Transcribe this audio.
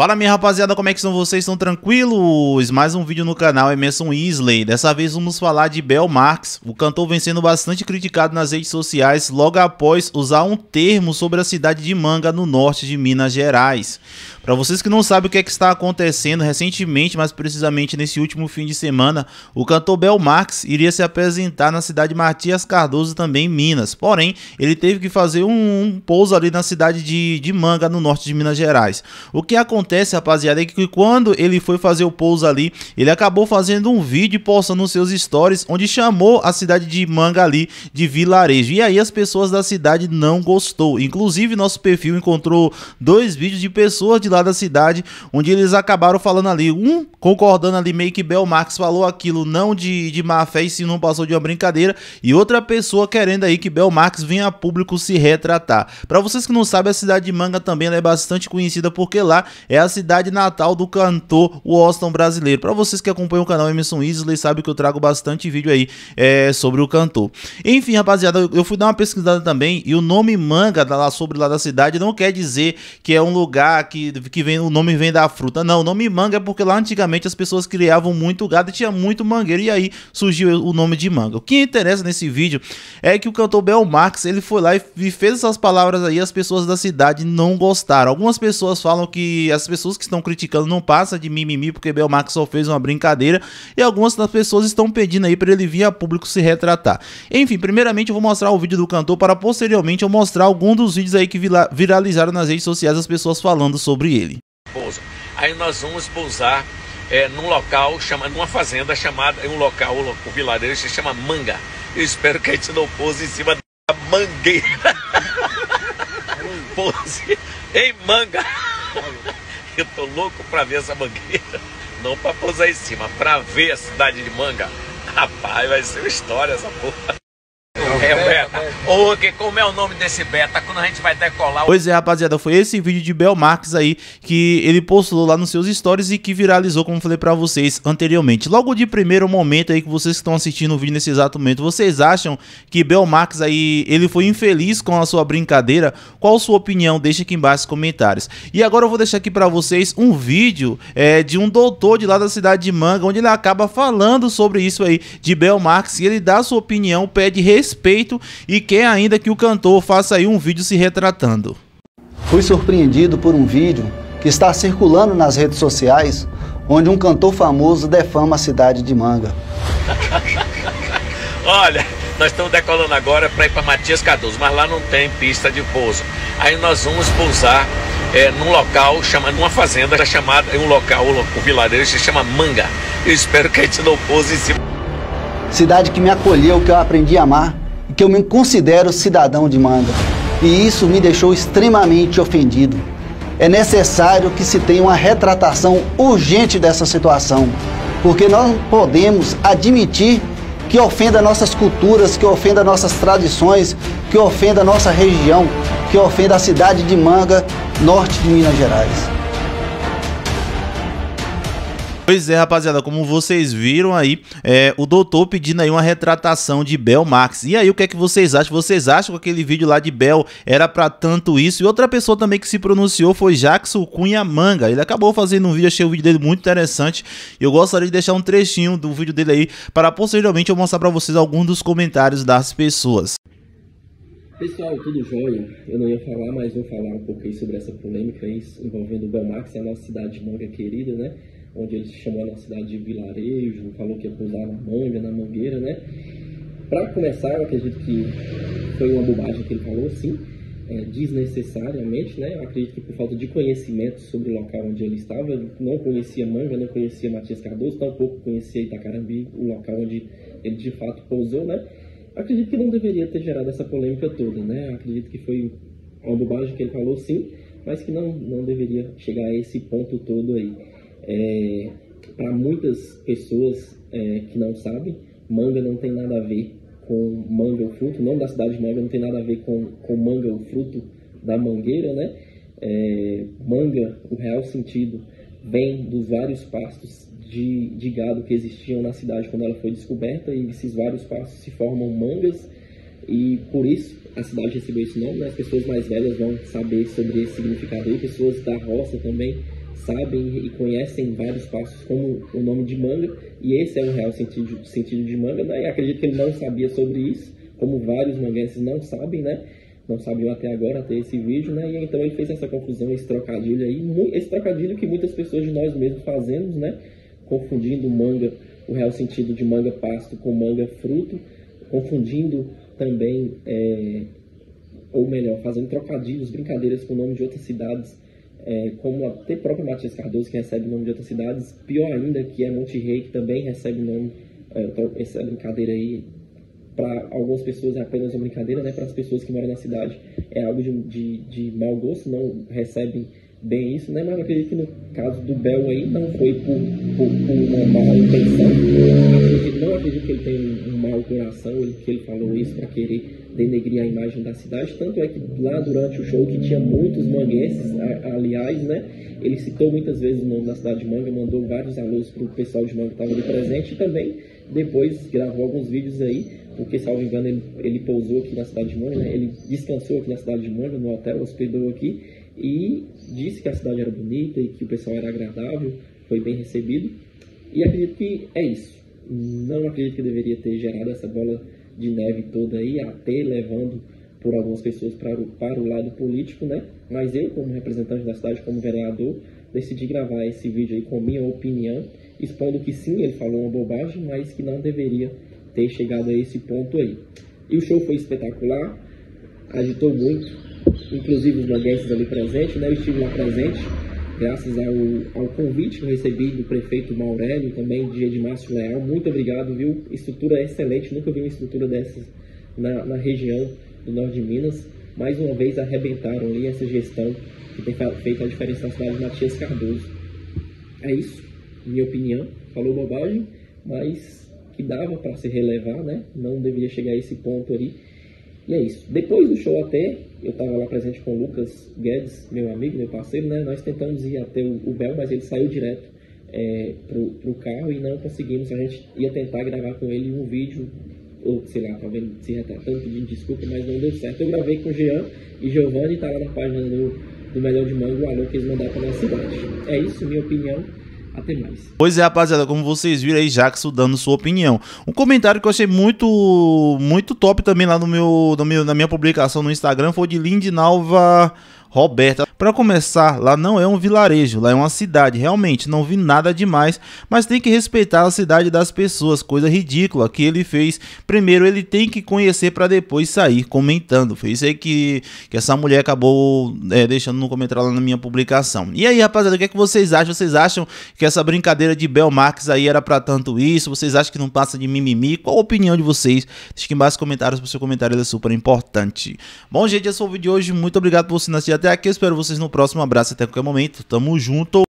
Fala minha rapaziada, como é que estão vocês? Estão tranquilos? Mais um vídeo no canal Emerson Isley. Dessa vez vamos falar de Bel Marx. O cantor vem sendo bastante criticado nas redes sociais logo após usar um termo sobre a cidade de Manga, no norte de Minas Gerais. Para vocês que não sabem o que, é que está acontecendo, recentemente, mais precisamente nesse último fim de semana, o cantor Bel Marx iria se apresentar na cidade de Matias Cardoso, também em Minas. Porém, ele teve que fazer um, um pouso ali na cidade de, de Manga, no norte de Minas Gerais. O que acontece, rapaziada, é que quando ele foi fazer o pouso ali, ele acabou fazendo um vídeo postando nos seus stories, onde chamou a cidade de Manga ali de vilarejo. E aí as pessoas da cidade não gostou. Inclusive, nosso perfil encontrou dois vídeos de pessoas de lá da cidade, onde eles acabaram falando ali, um concordando ali meio que Bel Marx falou aquilo não de, de má fé e se não passou de uma brincadeira, e outra pessoa querendo aí que Bel Marx venha a público se retratar. Para vocês que não sabem, a cidade de Manga também é bastante conhecida porque lá é a cidade natal do cantor Austin brasileiro. Para vocês que acompanham o canal Emerson Isley, sabe que eu trago bastante vídeo aí é, sobre o cantor. Enfim, rapaziada, eu fui dar uma pesquisada também e o nome Manga lá sobre lá da cidade não quer dizer que é um lugar que que vem, o nome vem da fruta. Não, o nome manga é porque lá antigamente as pessoas criavam muito gado e tinha muito mangueiro e aí surgiu o nome de manga. O que interessa nesse vídeo é que o cantor Bel Marx, ele foi lá e fez essas palavras aí, as pessoas da cidade não gostaram. Algumas pessoas falam que as pessoas que estão criticando não passa de mimimi porque Bel Marx só fez uma brincadeira e algumas das pessoas estão pedindo aí para ele vir a público se retratar. Enfim, primeiramente eu vou mostrar o vídeo do cantor para posteriormente eu mostrar algum dos vídeos aí que viralizaram nas redes sociais as pessoas falando sobre ele. Aí nós vamos pousar é, num local, chamado, numa fazenda chamada, um local, o vilarejo se chama Manga. Eu espero que a gente não pouse em cima da mangueira. Pouse em Manga. Eu tô louco pra ver essa mangueira. Não pra pousar em cima, pra ver a cidade de Manga. Rapaz, vai ser uma história essa porra. Que como é o nome desse Beta? Quando a gente vai decolar. Pois é, rapaziada, foi esse vídeo de Bel Marx aí que ele postou lá nos seus stories e que viralizou, como falei pra vocês anteriormente. Logo de primeiro momento aí que vocês estão assistindo o vídeo nesse exato momento, vocês acham que Bel Marx aí ele foi infeliz com a sua brincadeira? Qual sua opinião? Deixa aqui embaixo nos comentários. E agora eu vou deixar aqui pra vocês um vídeo é, de um doutor de lá da cidade de Manga, onde ele acaba falando sobre isso aí de Bel Marx e ele dá sua opinião, pede respeito e quer ainda que o cantor faça aí um vídeo se retratando. Fui surpreendido por um vídeo que está circulando nas redes sociais, onde um cantor famoso defama a cidade de Manga. Olha, nós estamos decolando agora para ir para Matias Cardoso, mas lá não tem pista de pouso. Aí nós vamos pousar é, num local, chama, numa fazenda chamada, um local, o vilarejo se chama Manga. Eu espero que a gente não pouse em cima cidade que me acolheu, que eu aprendi a amar que eu me considero cidadão de Manga. E isso me deixou extremamente ofendido. É necessário que se tenha uma retratação urgente dessa situação, porque nós não podemos admitir que ofenda nossas culturas, que ofenda nossas tradições, que ofenda nossa região, que ofenda a cidade de Manga, norte de Minas Gerais. Pois é, rapaziada, como vocês viram aí, é, o doutor pedindo aí uma retratação de Bel Max. E aí, o que é que vocês acham? Vocês acham que aquele vídeo lá de Bel era pra tanto isso? E outra pessoa também que se pronunciou foi Jackson Cunha Manga. Ele acabou fazendo um vídeo, achei o vídeo dele muito interessante. Eu gostaria de deixar um trechinho do vídeo dele aí, para posteriormente eu mostrar pra vocês alguns dos comentários das pessoas. Pessoal, tudo jóia? Eu não ia falar, mas vou falar um aí sobre essa polêmica envolvendo o Belmax, a nossa cidade de Manga querida, né? Onde ele chamou a nossa cidade de vilarejo, falou que ia pousar na manga, na mangueira, né? Para começar, eu acredito que foi uma bobagem que ele falou, sim, é, desnecessariamente, né? Eu acredito que por falta de conhecimento sobre o local onde ele estava, não conhecia Manga, não conhecia Matias Cardoso, tampouco conhecia Itacarambi, o local onde ele de fato pousou, né? Acredito que não deveria ter gerado essa polêmica toda, né? Acredito que foi uma bobagem que ele falou, sim, mas que não, não deveria chegar a esse ponto todo aí. É, Para muitas pessoas é, que não sabem, manga não tem nada a ver com manga o fruto, não da cidade de manga, não tem nada a ver com, com manga o fruto da mangueira, né? É, manga, o real sentido, vem dos vários pastos de, de gado que existiam na cidade quando ela foi descoberta e esses vários pastos se formam mangas e por isso a cidade recebeu esse nome, né? as pessoas mais velhas vão saber sobre esse significado aí, pessoas da roça também sabem e conhecem vários passos como o nome de manga, e esse é o real sentido, sentido de manga, né? E acredito que ele não sabia sobre isso, como vários manguenses não sabem, né? Não sabiam até agora, até esse vídeo, né? E então ele fez essa confusão, esse trocadilho aí, esse trocadilho que muitas pessoas de nós mesmos fazemos, né? Confundindo manga, o real sentido de manga pasto com manga fruto, confundindo também, é, ou melhor, fazendo trocadilhos, brincadeiras com o nome de outras cidades é, como até próprio Matias Cardoso, que recebe o nome de outras cidades, pior ainda, que é Monte Rei, que também recebe o nome, é, então, essa brincadeira aí, para algumas pessoas é apenas uma brincadeira, né? para as pessoas que moram na cidade é algo de, de, de mau gosto, não recebem bem isso, né? Mas eu acredito que no caso do Bel aí não foi por, por, por uma má intenção. Acredito, não acredito que ele tenha um, um mau coração, ele, que ele falou isso para querer denegrir a imagem da cidade. Tanto é que lá durante o show, que tinha muitos manguenses, aliás, né? Ele citou muitas vezes o nome da cidade de Manga, mandou vários alôs para o pessoal de Manga que estava ali presente e também depois gravou alguns vídeos aí, porque, salvo engano, ele, ele pousou aqui na cidade de Manga, né? Ele descansou aqui na cidade de Manga, no hotel, hospedou aqui e disse que a cidade era bonita e que o pessoal era agradável, foi bem recebido. E acredito que é isso. Não acredito que deveria ter gerado essa bola de neve toda aí, até levando por algumas pessoas para o, para o lado político, né? Mas eu, como representante da cidade, como vereador, decidi gravar esse vídeo aí com minha opinião, expondo que sim, ele falou uma bobagem, mas que não deveria ter chegado a esse ponto aí. E o show foi espetacular, agitou muito, inclusive os manguenses ali presentes, né? Eu estive lá presente, graças ao, ao convite que eu recebi do prefeito Maurélio, também de Edmárcio Leal. Muito obrigado, viu? Estrutura excelente, nunca vi uma estrutura dessas na, na região do norte de Minas. Mais uma vez arrebentaram ali essa gestão que tem feito a diferença na cidade de Matias Cardoso. É isso, minha opinião. Falou bobagem, mas que dava para se relevar, né? Não deveria chegar a esse ponto ali. E é isso. Depois do show até, eu estava lá presente com o Lucas Guedes, meu amigo, meu parceiro, né? Nós tentamos ir até o, o Bel, mas ele saiu direto é, pro, pro carro e não conseguimos. A gente ia tentar gravar com ele um vídeo, ou sei lá, talvez se retratando, pedindo desculpa, mas não deu certo. Eu gravei com o Jean e Giovanni, tá lá na página do, do Melhor de Mango, o alô que eles mandaram pra nossa cidade. É isso, minha opinião. Até mais. Pois é, rapaziada, como vocês viram aí, Jackson dando sua opinião. Um comentário que eu achei muito muito top também lá no meu, no meu na minha publicação no Instagram foi de Lindinalva Roberta. Para começar, lá não é um vilarejo, lá é uma cidade. Realmente, não vi nada demais, mas tem que respeitar a cidade das pessoas, coisa ridícula que ele fez. Primeiro, ele tem que conhecer para depois sair comentando. Foi isso aí que, que essa mulher acabou é, deixando no comentário lá na minha publicação. E aí, rapaziada, o que é que vocês acham? Vocês acham que essa brincadeira de Bel Marques aí era para tanto isso? Vocês acham que não passa de mimimi? Qual a opinião de vocês? Deixe aqui embaixo nos comentários, o seu comentário é super importante. Bom, gente, esse foi o vídeo de hoje. Muito obrigado por você assistir até aqui. Eu espero vocês no próximo abraço até qualquer momento. Tamo junto.